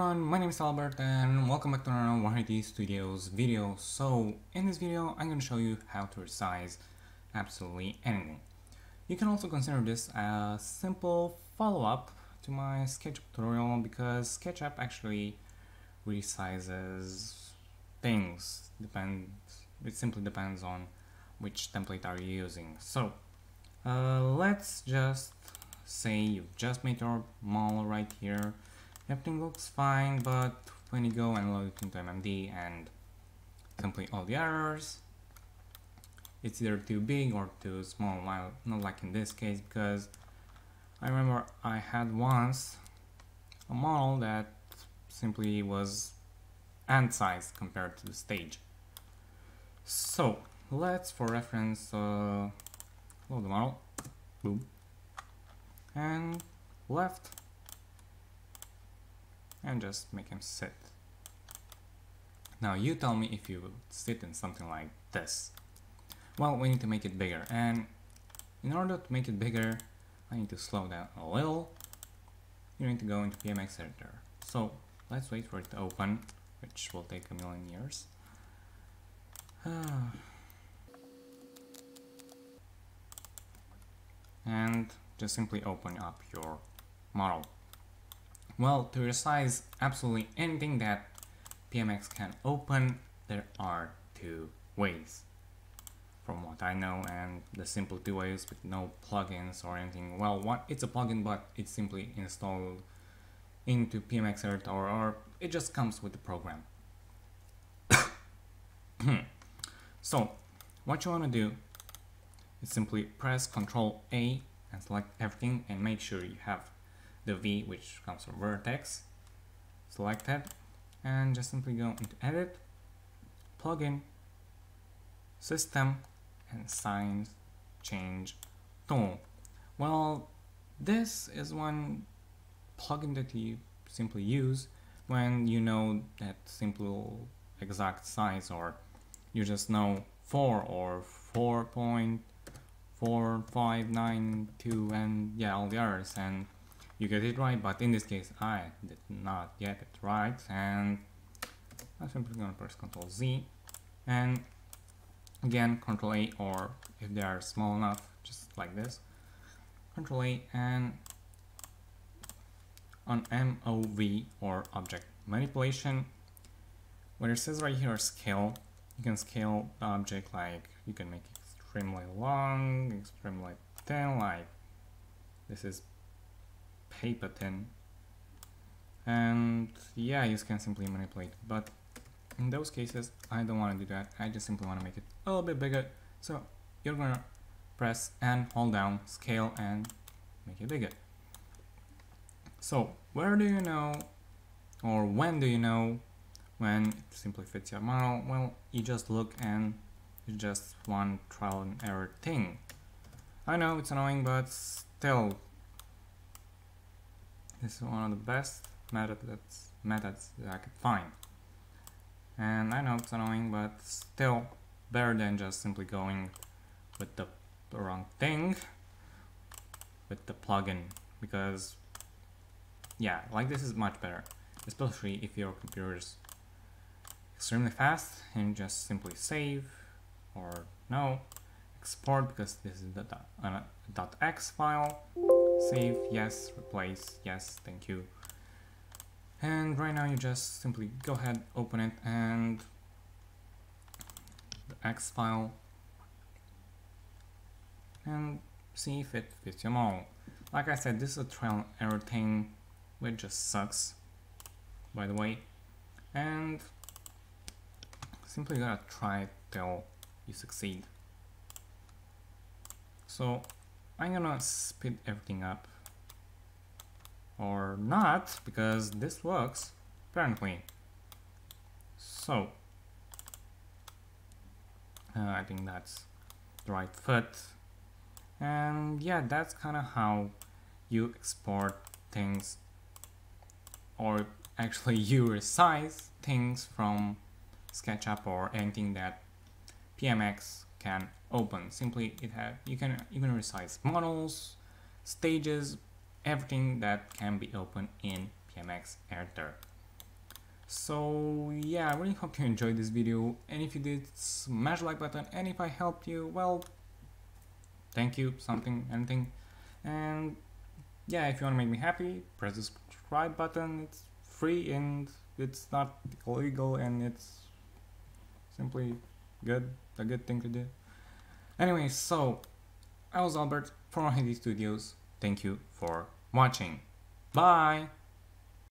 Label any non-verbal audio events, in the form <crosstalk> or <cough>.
everyone, my name is Albert and welcome back to another 180 Studios video. So, in this video, I'm going to show you how to resize absolutely anything. You can also consider this a simple follow-up to my SketchUp tutorial because SketchUp actually resizes things. Depends. It simply depends on which template are you using. So, uh, let's just say you've just made your model right here Everything looks fine, but when you go and load it into MMD and complete all the errors, it's either too big or too small, while not like in this case, because I remember I had once a model that simply was ant size compared to the stage. So, let's, for reference, uh, load the model, boom, and left and just make him sit. Now you tell me if you would sit in something like this. Well, we need to make it bigger and in order to make it bigger, I need to slow down a little. You need to go into PMX editor. So let's wait for it to open, which will take a million years. <sighs> and just simply open up your model. Well, to resize absolutely anything that PMX can open, there are two ways. From what I know, and the simple two ways with no plugins or anything. Well, what it's a plugin, but it's simply installed into PMX Editor, or, or it just comes with the program. <coughs> so, what you want to do is simply press Ctrl A and select everything and make sure you have the V which comes from vertex selected and just simply go into edit plugin system and size change tool well this is one plugin that you simply use when you know that simple exact size or you just know 4 or 4.4592 and yeah all the others and you get it right, but in this case I did not get it right, and I'm simply gonna press Ctrl Z, and again Ctrl A, or if they are small enough, just like this, Ctrl A, and on MOV or object manipulation, where it says right here scale, you can scale the object like you can make it extremely long, extremely thin, like this is paper thin and yeah you can simply manipulate. But in those cases I don't want to do that. I just simply want to make it a little bit bigger. So you're gonna press and hold down scale and make it bigger. So where do you know or when do you know when it simply fits your model? Well you just look and it's just one trial and error thing. I know it's annoying but still this is one of the best methods methods that I could find. And I know it's annoying, but still better than just simply going with the, the wrong thing with the plugin because yeah, like this is much better, especially if your computer is extremely fast and just simply save or no, export because this is the uh, .x file Save, yes, replace, yes, thank you. And right now you just simply go ahead, open it, and the X file, and see if it fits your model. Like I said, this is a trial and error thing, which just sucks, by the way. And simply gotta try till you succeed. So I'm gonna speed everything up. Or not because this works apparently so uh, I think that's the right foot. And yeah that's kind of how you export things or actually <laughs> you resize things from SketchUp or anything that PMX can open. Simply, it have you can you can resize models, stages, everything that can be open in PMX editor. So yeah, I really hope you enjoyed this video and if you did, smash like button and if I helped you, well, thank you, something, anything. And yeah, if you want to make me happy, press the subscribe button, it's free and it's not illegal and it's simply good, a good thing to do. Anyway, so I was Albert from 180 Studios. Thank you for watching. Bye!